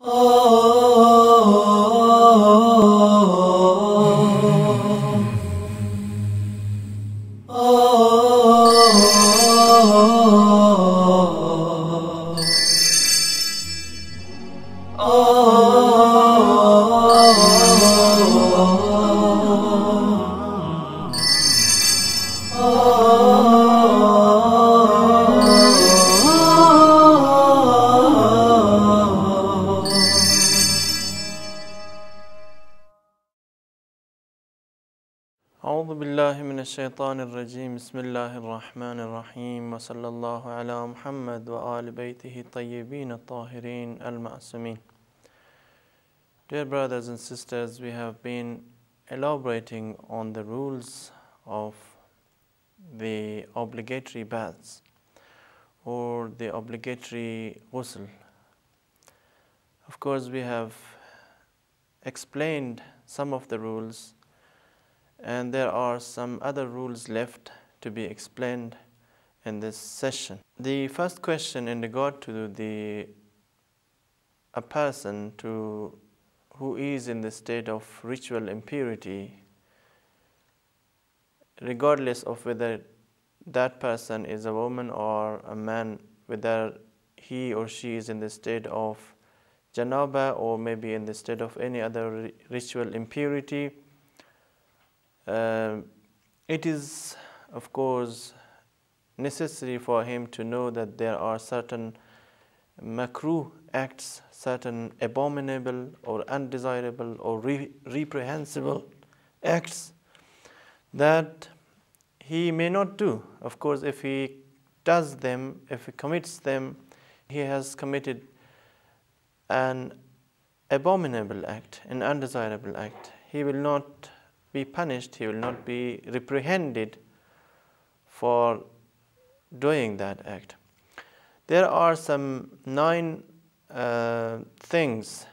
Oh. الشيطان الرجيم بسم الله الرحمن الرحيم وصلى الله على محمد وآل بيته الطيبين الطاهرين المعصومين Dear brothers and sisters, we have been elaborating on the rules of the obligatory baths or the obligatory ghusl. Of course, we have explained some of the rules and there are some other rules left to be explained in this session. The first question in regard to the a person to who is in the state of ritual impurity, regardless of whether that person is a woman or a man, whether he or she is in the state of janaba or maybe in the state of any other ritual impurity uh, it is, of course, necessary for him to know that there are certain makruh acts, certain abominable or undesirable or re- reprehensible acts that he may not do. Of course, if he does them, if he commits them, he has committed an abominable act, an undesirable act. He will not be punished, he will not be reprehended for doing that act. There are some nine uh, things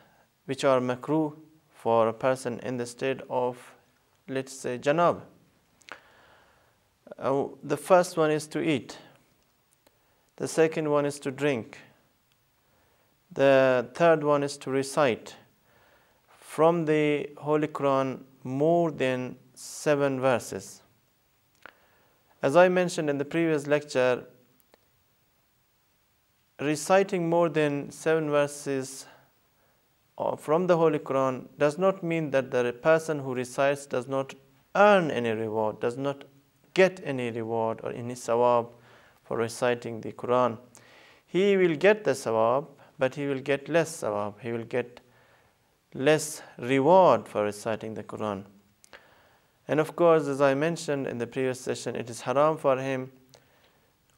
which are makruh for a person in the state of, let's say, janab. Uh, the first one is to eat. The second one is to drink. The third one is to recite. From the Holy Quran, more than seven verses. As I mentioned in the previous lecture, reciting more than seven verses uh, from the Holy Quran does not mean that the person who recites does not earn any reward, does not get any reward or any sawab for reciting the Quran. He will get the sawab, but he will get less sawab. He will get less reward for reciting the Quran. And of course, as I mentioned in the previous session, it is haram for him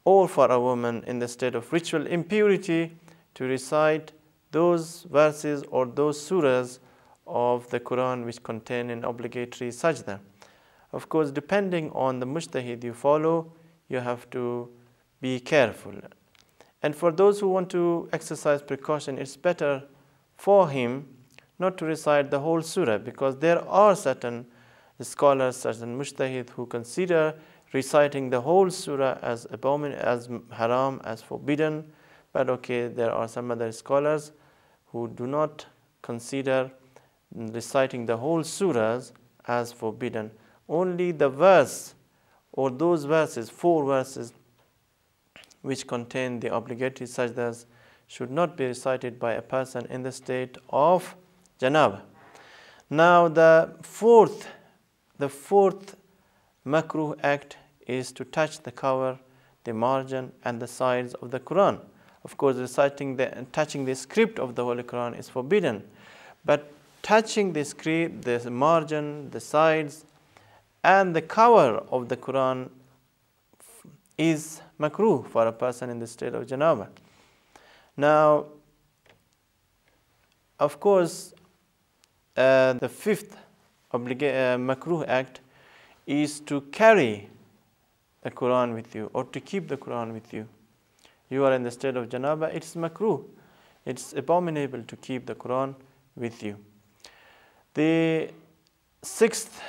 or for a woman in the state of ritual impurity to recite those verses or those surahs of the Quran which contain an obligatory sajda. Of course, depending on the mujtahid you follow, you have to be careful. And for those who want to exercise precaution, it's better for him not to recite the whole surah because there are certain scholars, certain mujtahid who consider reciting the whole surah as abomin, as haram, as forbidden. But okay, there are some other scholars who do not consider reciting the whole surahs as forbidden. Only the verse or those verses, four verses, which contain the obligatory sajdas should not be recited by a person in the state of janaba. Now the fourth, the fourth makruh act is to touch the cover, the margin, and the sides of the Quran. Of course, reciting the touching the script of the Holy Quran is forbidden, but touching the script, the margin, the sides, and the cover of the Quran is makruh for a person in the state of janaba. Now, of course, uh, the fifth uh, makruh act is to carry the Quran with you or to keep the Quran with you. You are in the state of janaba, it's makruh. It's abominable to keep the Quran with you. The sixth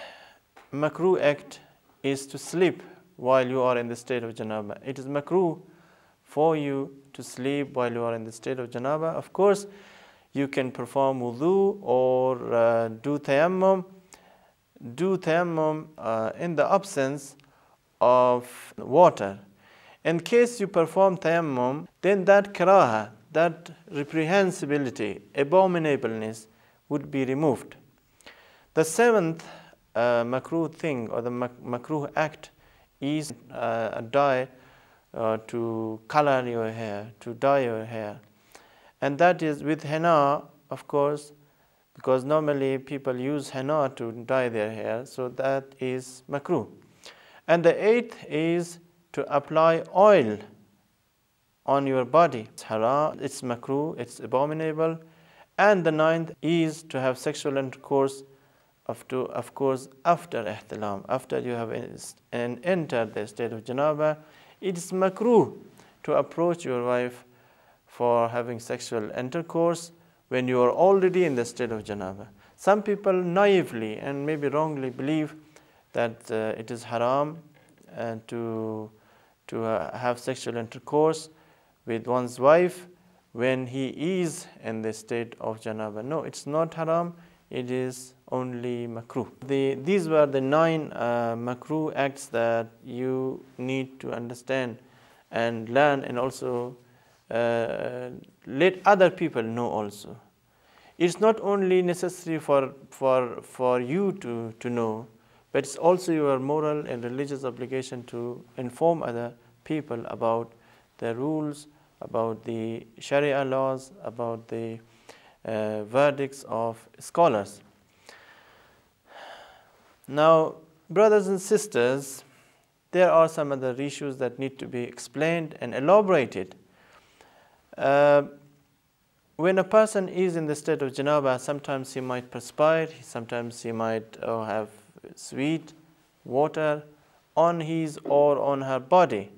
makruh act is to sleep while you are in the state of janaba. It is makruh for you to sleep while you are in the state of janaba. Of course, you can perform wudu or uh, do tayammum. Do tayammum uh, in the absence of water. In case you perform tayammum, then that karaha, that reprehensibility, abominableness would be removed. The seventh uh, makruh thing or the makruh act is uh, a dye uh, to color your hair, to dye your hair. And that is with henna, of course, because normally people use henna to dye their hair, so that is makruh. And the eighth is to apply oil on your body. It's haram, it's makruh, it's abominable. And the ninth is to have sexual intercourse of, to, of course after ihtilam, after you have entered the state of janaba, it is makruh to approach your wife for having sexual intercourse when you are already in the state of janaba. Some people naively and maybe wrongly believe that uh, it is haram uh, to, to uh, have sexual intercourse with one's wife when he is in the state of janaba. No, it's not haram, it is only makruh. The, these were the nine uh, makruh acts that you need to understand and learn and also uh, let other people know also. It's not only necessary for, for, for you to, to know, but it's also your moral and religious obligation to inform other people about the rules, about the Sharia laws, about the uh, verdicts of scholars. Now, brothers and sisters, there are some other issues that need to be explained and elaborated uh, when a person is in the state of janaba, sometimes he might perspire, sometimes he might uh, have sweet water on his or on her body.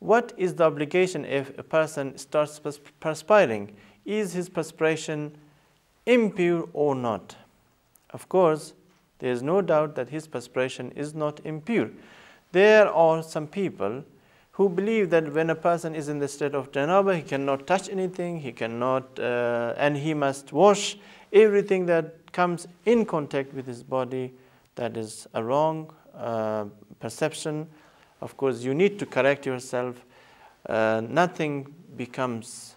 What is the obligation if a person starts perspiring? Is his perspiration impure or not? Of course, there is no doubt that his perspiration is not impure. There are some people who believe that when a person is in the state of janaba, he cannot touch anything, he cannot, uh, and he must wash everything that comes in contact with his body. That is a wrong uh, perception. Of course, you need to correct yourself. Uh, nothing becomes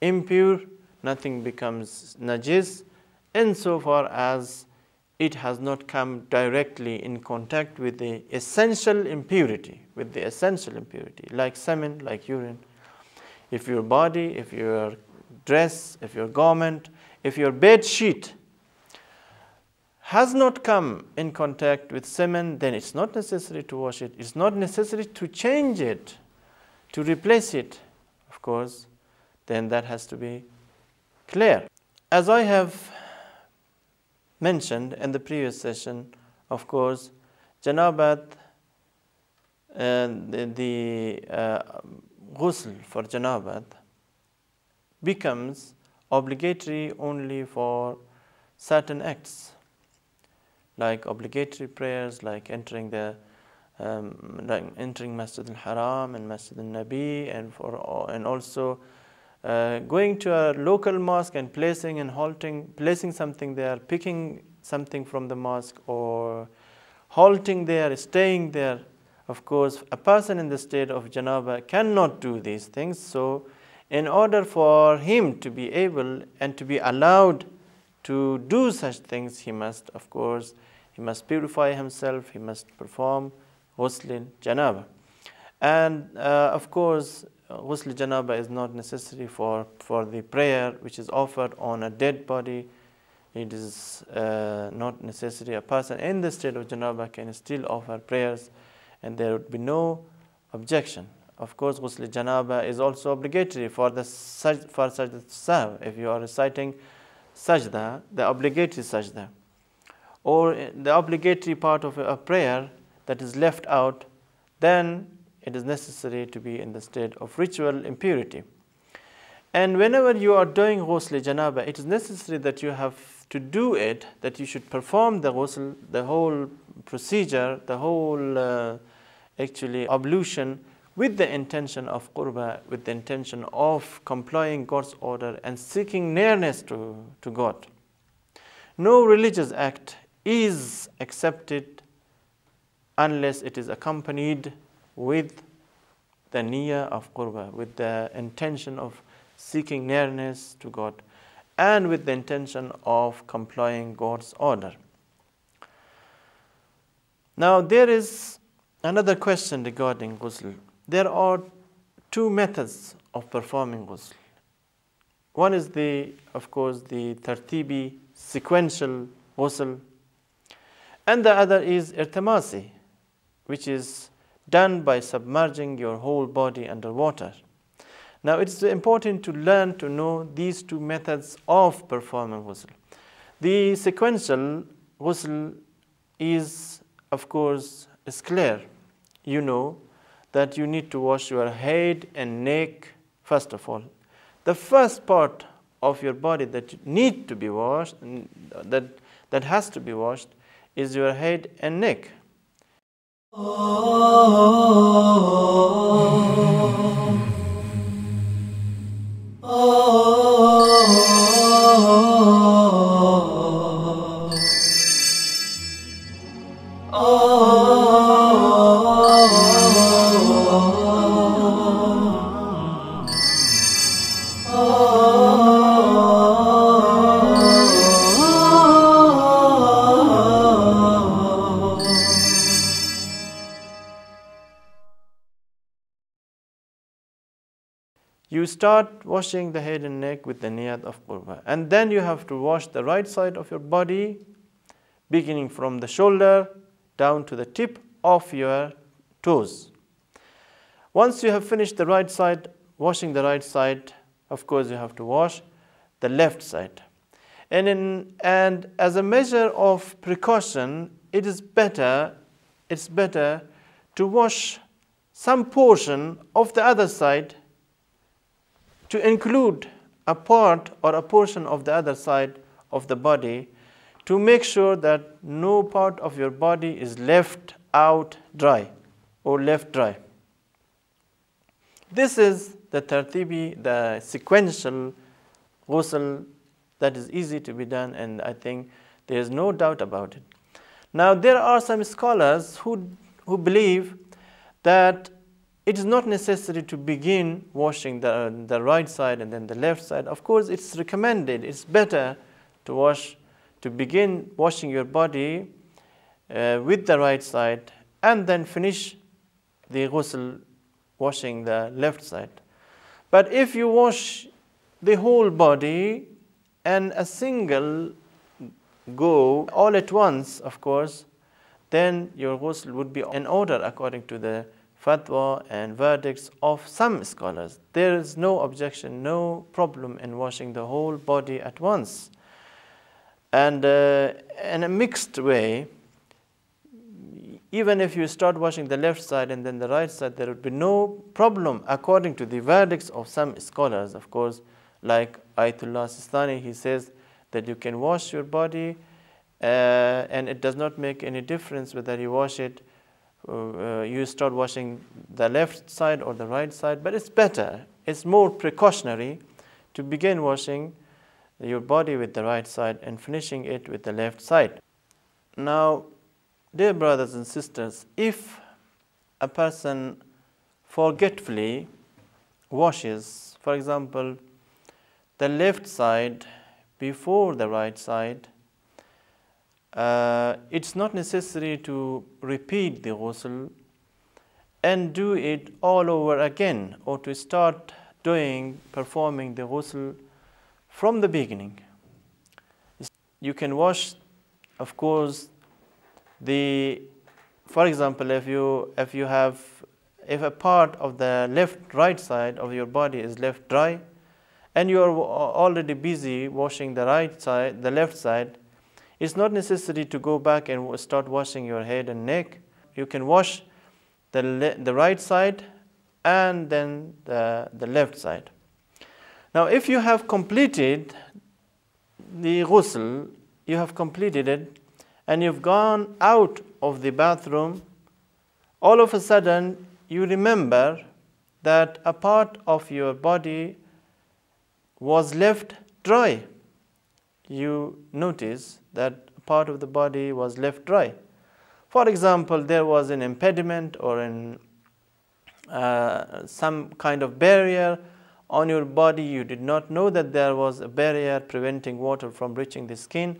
impure, nothing becomes najis, insofar as it has not come directly in contact with the essential impurity, with the essential impurity, like semen, like urine. If your body, if your dress, if your garment, if your bed sheet has not come in contact with semen, then it's not necessary to wash it. It's not necessary to change it, to replace it, of course, then that has to be clear. As I have mentioned in the previous session, of course, Janabat and the, the uh, ghusl for Janabat becomes obligatory only for certain acts, like obligatory prayers, like entering the um, entering Masjid al-Haram and Masjid al-Nabi, and for and also uh, going to a local mosque and placing and halting, placing something there, picking something from the mosque or halting there, staying there. Of course, a person in the state of janaba cannot do these things. So, in order for him to be able and to be allowed to do such things, he must, of course, he must purify himself, he must perform ghusl janaba. And uh, of course, ghusl janaba is not necessary for, for the prayer which is offered on a dead body. It is uh, not necessary. A person in the state of janaba can still offer prayers and there would be no objection. Of course, ghusl janaba is also obligatory for the for sajda sahw. If you are reciting sajda, the obligatory sajda, or the obligatory part of a prayer that is left out, then it is necessary to be in the state of ritual impurity. And whenever you are doing ghusl janaba, it is necessary that you have to do it, that you should perform the ghusl, the whole procedure, the whole uh, actually ablution with the intention of qurba, with the intention of complying God's order and seeking nearness to, to God. No religious act is accepted unless it is accompanied with the niyyah of qurba, with the intention of seeking nearness to God, and with the intention of complying God's order. Now, there is another question regarding ghusl. There are two methods of performing ghusl. One is the, of course, the tartibi sequential ghusl, and the other is irtimasi, which is done by submerging your whole body under water. Now, it's important to learn to know these two methods of performing ghusl. The sequential ghusl is, of course, is clear. You know that you need to wash your head and neck first of all. The first part of your body that you need to be washed, that, that has to be washed, is your head and neck. You start washing the head and neck with the niyat of qurba. And then you have to wash the right side of your body, beginning from the shoulder down to the tip of your toes. Once you have finished the right side, washing the right side, of course, you have to wash the left side. And, in, and as a measure of precaution, it is better, it's better to wash some portion of the other side to include a part or a portion of the other side of the body to make sure that no part of your body is left out dry or left dry. This is the tartibi, the sequential ghusl that is easy to be done and I think there is no doubt about it. Now there are some scholars who, who believe that it is not necessary to begin washing the, the right side and then the left side. Of course, it's recommended, it's better to wash, to begin washing your body uh, with the right side and then finish the ghusl washing the left side. But if you wash the whole body and a single go all at once, of course, then your ghusl would be in order according to the fatwa and verdicts of some scholars. There is no objection, no problem in washing the whole body at once. And uh, in a mixed way, even if you start washing the left side and then the right side, there would be no problem according to the verdicts of some scholars, of course, like Ayatollah Sistani, he says that you can wash your body uh, and it does not make any difference whether you wash it uh, you start washing the left side or the right side, but it's better, it's more precautionary to begin washing your body with the right side and finishing it with the left side. Now, dear brothers and sisters, if a person forgetfully washes, for example, the left side before the right side, uh, it's not necessary to repeat the ghusl and do it all over again or to start doing, performing the ghusl from the beginning. You can wash, of course, the, for example, if you, if you have, if a part of the left right side of your body is left dry and you are already busy washing the right side, the left side, it's not necessary to go back and start washing your head and neck. You can wash the, the right side and then the, the left side. Now, if you have completed the ghusl, you have completed it, and you've gone out of the bathroom, all of a sudden you remember that a part of your body was left dry. You notice that part of the body was left dry. For example, there was an impediment or an, uh, some kind of barrier on your body. You did not know that there was a barrier preventing water from reaching the skin.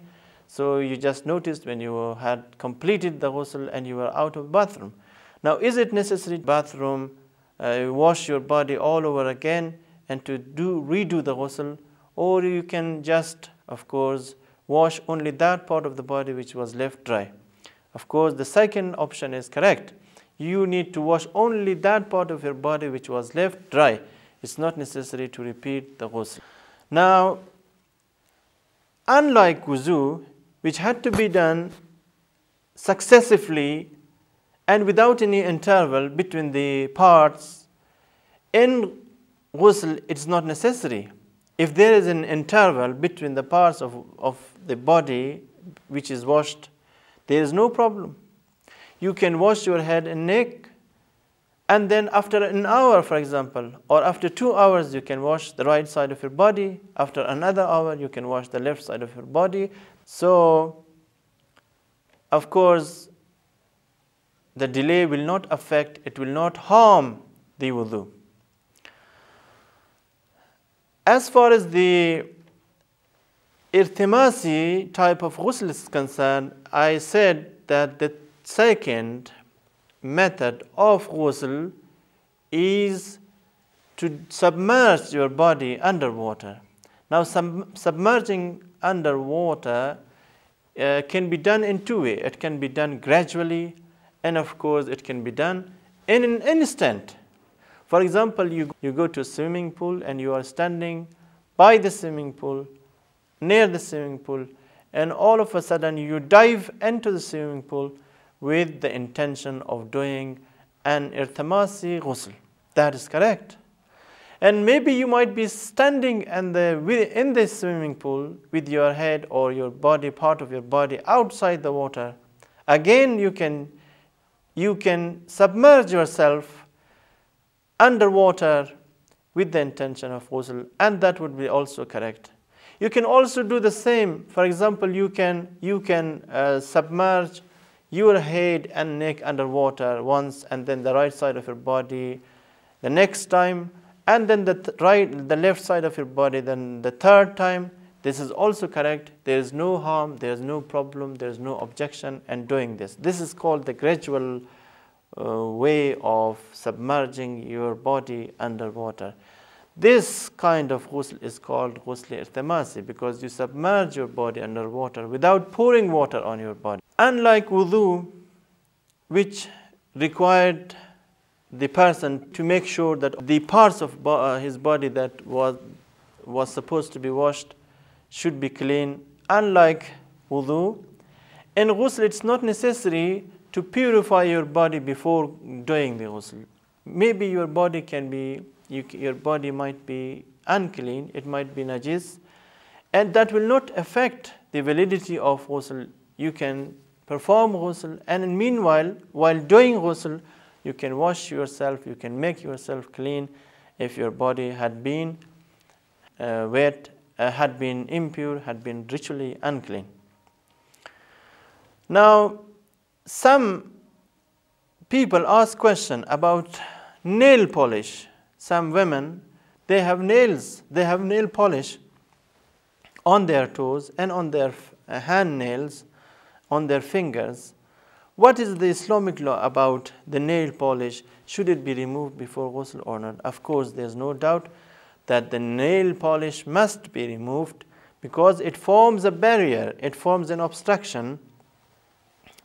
So you just noticed when you had completed the ghusl and you were out of bathroom. Now, is it necessary bathroom, uh, wash your body all over again and to do redo the ghusl, or you can just, of course, wash only that part of the body which was left dry. Of course, the second option is correct. You need to wash only that part of your body which was left dry. It's not necessary to repeat the ghusl. Now, unlike wuzu, which had to be done successively and without any interval between the parts, in ghusl it's not necessary. If there is an interval between the parts of, of the body which is washed, there is no problem. You can wash your head and neck, and then after an hour, for example, or after two hours, you can wash the right side of your body. After another hour, you can wash the left side of your body. So, of course, the delay will not affect, it will not harm the wudu. As far as the irtimasi type of ghusl is concerned, I said that the second method of ghusl is to submerge your body underwater. Now, sub submerging underwater uh, can be done in two ways. It can be done gradually, and of course, it can be done in an instant. For example, you, you go to a swimming pool and you are standing by the swimming pool, near the swimming pool, and all of a sudden you dive into the swimming pool with the intention of doing an irtimasi ghusl. That is correct. And maybe you might be standing in the, in the swimming pool with your head or your body, part of your body outside the water. Again, you can, you can submerge yourself underwater with the intention of ghusl, and that would be also correct. You can also do the same. For example, you can, you can uh, submerge your head and neck underwater once, and then the right side of your body the next time, and then the th right, the left side of your body, then the third time. This is also correct. There is no harm, there is no problem, there is no objection in doing this. This is called the gradual uh, way of submerging your body underwater. This kind of ghusl is called ghusl irtimasi because you submerge your body underwater without pouring water on your body. Unlike wudu, which required the person to make sure that the parts of bo uh, his body that was, was supposed to be washed should be clean. Unlike wudu, in ghusl it's not necessary to purify your body before doing the ghusl. Maybe your body can be, you, your body might be unclean, it might be najis, and that will not affect the validity of ghusl. You can perform ghusl, and meanwhile, while doing ghusl, you can wash yourself, you can make yourself clean if your body had been uh, wet, uh, had been impure, had been ritually unclean. Now, some people ask question about nail polish. Some women, they have nails, they have nail polish on their toes and on their uh, hand nails, on their fingers. What is the Islamic law about the nail polish? Should it be removed before ghusl or not? Of course, there's no doubt that the nail polish must be removed because it forms a barrier, it forms an obstruction,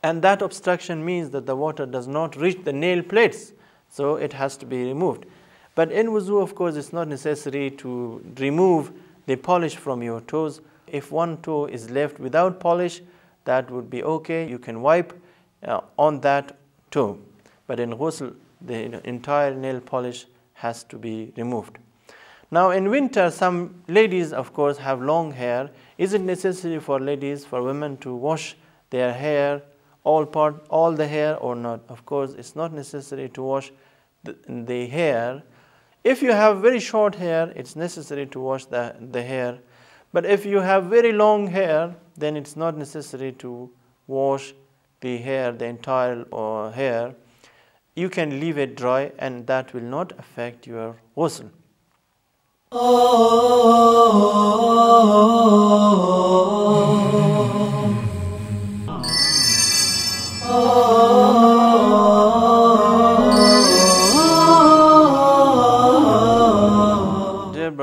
and that obstruction means that the water does not reach the nail plates, so it has to be removed. But in wuzu, of course, it's not necessary to remove the polish from your toes. If one toe is left without polish, that would be okay. You can wipe uh, on that toe. But in ghusl, the entire nail polish has to be removed. Now in winter, some ladies, of course, have long hair. Is it necessary for ladies, for women to wash their hair, all part, all the hair or not? Of course, it's not necessary to wash the, the hair. If you have very short hair, it's necessary to wash the, the hair. But if you have very long hair, then it's not necessary to wash the hair, the entire uh, hair. You can leave it dry and that will not affect your ghusl. Dear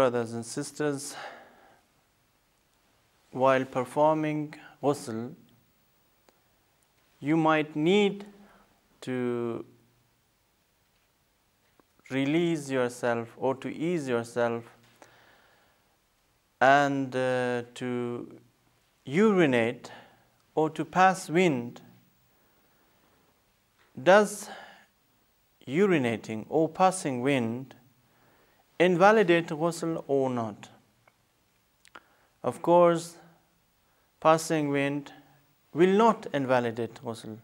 brothers and sisters, while performing ghusl, you might need to release yourself or to ease yourself and uh, to urinate or to pass wind. Does urinating or passing wind invalidate ghusl or not? Of course, passing wind will not invalidate ghusl.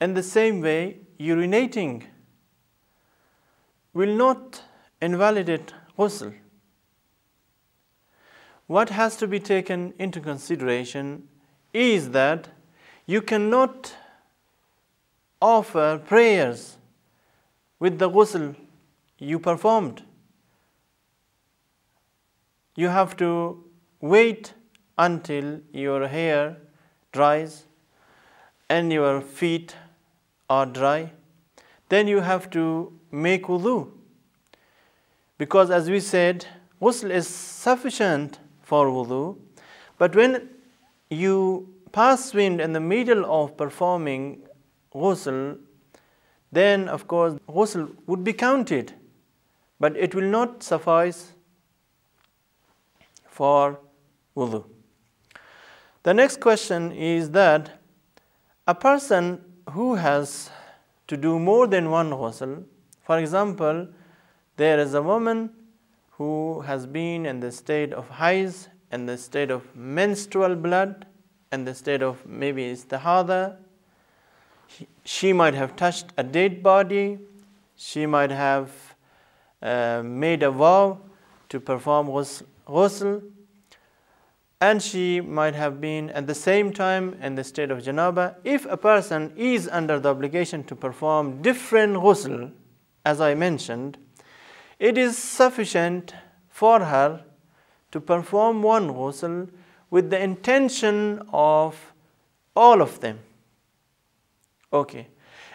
In the same way, urinating will not invalidate ghusl. What has to be taken into consideration is that you cannot offer prayers with the ghusl you performed. You have to wait until your hair dries and your feet are dry. Then you have to make wudu. Because as we said, ghusl is sufficient for wudu. But when you pass wind in the middle of performing ghusl, then of course ghusl would be counted. But it will not suffice for wudu. The next question is that a person who has to do more than one ghusl, for example, there is a woman who has been in the state of haiz, in the state of menstrual blood, in the state of maybe istihada. She might have touched a dead body. She might have uh, made a vow to perform ghusl and she might have been at the same time in the state of janaba. If a person is under the obligation to perform different ghusl, as I mentioned, it is sufficient for her to perform one ghusl with the intention of all of them. Okay.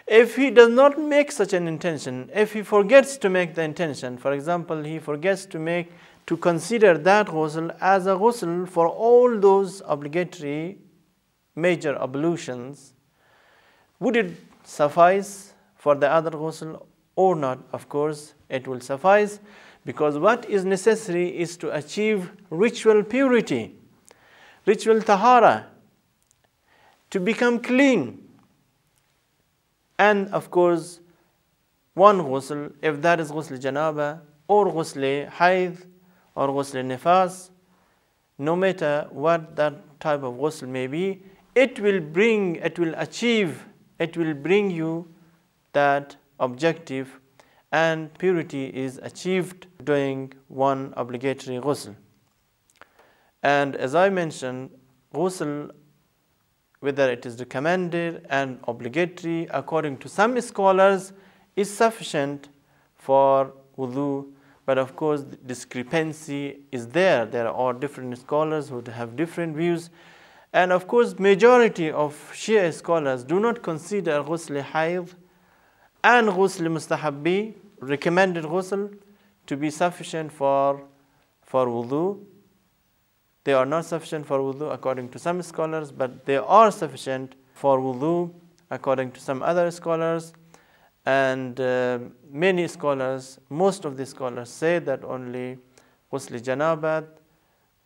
If he does not make such an intention, if he forgets to make the intention, for example, he forgets to make to consider that ghusl as a ghusl for all those obligatory major ablutions, would it suffice for the other ghusl or not? Of course, it will suffice because what is necessary is to achieve ritual purity, ritual tahara, to become clean. And of course, one ghusl, if that is ghusl janaba or ghusl hayd or ghusl nifas, no matter what that type of ghusl may be, it will bring, it will achieve, it will bring you that objective and purity is achieved doing one obligatory ghusl. And as I mentioned, ghusl, whether it is recommended and obligatory, according to some scholars, is sufficient for wudu but of course, discrepancy is there. There are different scholars who have different views. And of course, majority of Shia scholars do not consider ghusl hayd and ghusl mustahabbi, recommended ghusl, to be sufficient for, for wudu. They are not sufficient for wudu according to some scholars, but they are sufficient for wudu according to some other scholars. And uh, many scholars, most of the scholars say that only ghusl janabat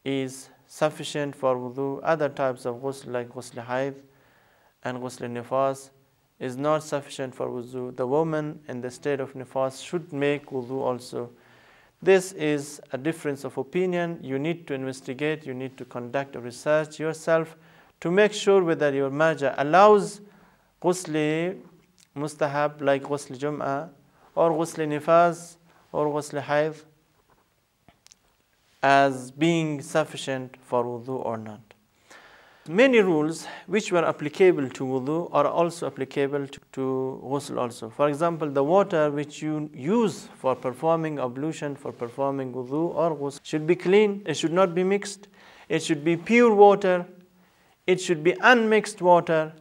is sufficient for wudu. Other types of ghusl like ghusl haid and ghusl nifas is not sufficient for wudu. The woman in the state of nifas should make wudu also. This is a difference of opinion. You need to investigate, you need to conduct a research yourself to make sure whether your marja allows ghusl mustahab like ghusl jum'ah or ghusl nifas or ghusl hayd as being sufficient for wudu or not. Many rules which were applicable to wudu are also applicable to, to ghusl also. For example, the water which you use for performing ablution, for performing wudu or ghusl should be clean, it should not be mixed, it should be pure water, it should be unmixed water,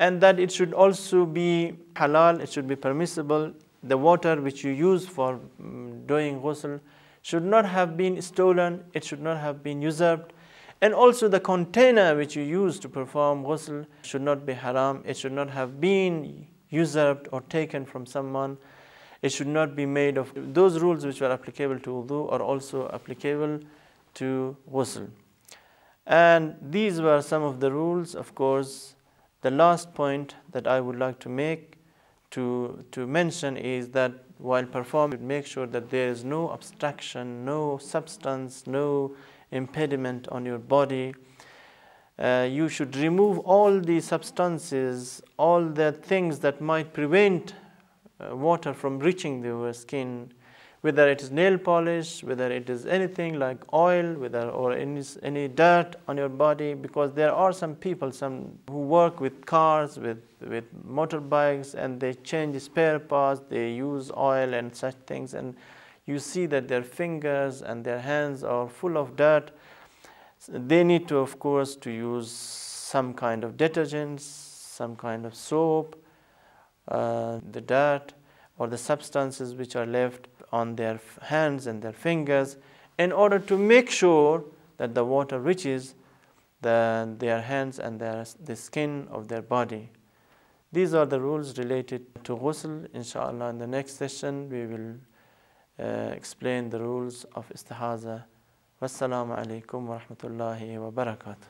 and that it should also be halal, it should be permissible. The water which you use for mm, doing ghusl should not have been stolen, it should not have been usurped. And also the container which you use to perform ghusl should not be haram, it should not have been usurped or taken from someone. It should not be made of those rules which were applicable to wudu are also applicable to ghusl. And these were some of the rules, of course. The last point that I would like to make to, to mention is that while performing, make sure that there is no obstruction, no substance, no impediment on your body. Uh, you should remove all the substances, all the things that might prevent uh, water from reaching the skin, whether it is nail polish, whether it is anything like oil, whether or any, any dirt on your body, because there are some people some who work with cars, with, with motorbikes, and they change spare parts, they use oil and such things, and you see that their fingers and their hands are full of dirt. They need to, of course, to use some kind of detergents, some kind of soap, uh, the dirt or the substances which are left on their hands and their fingers in order to make sure that the water reaches the, their hands and their, the skin of their body. These are the rules related to ghusl. Inshallah, in the next session, we will uh, explain the rules of istihaza. Wassalamu alaikum wa rahmatullahi wa barakatuh.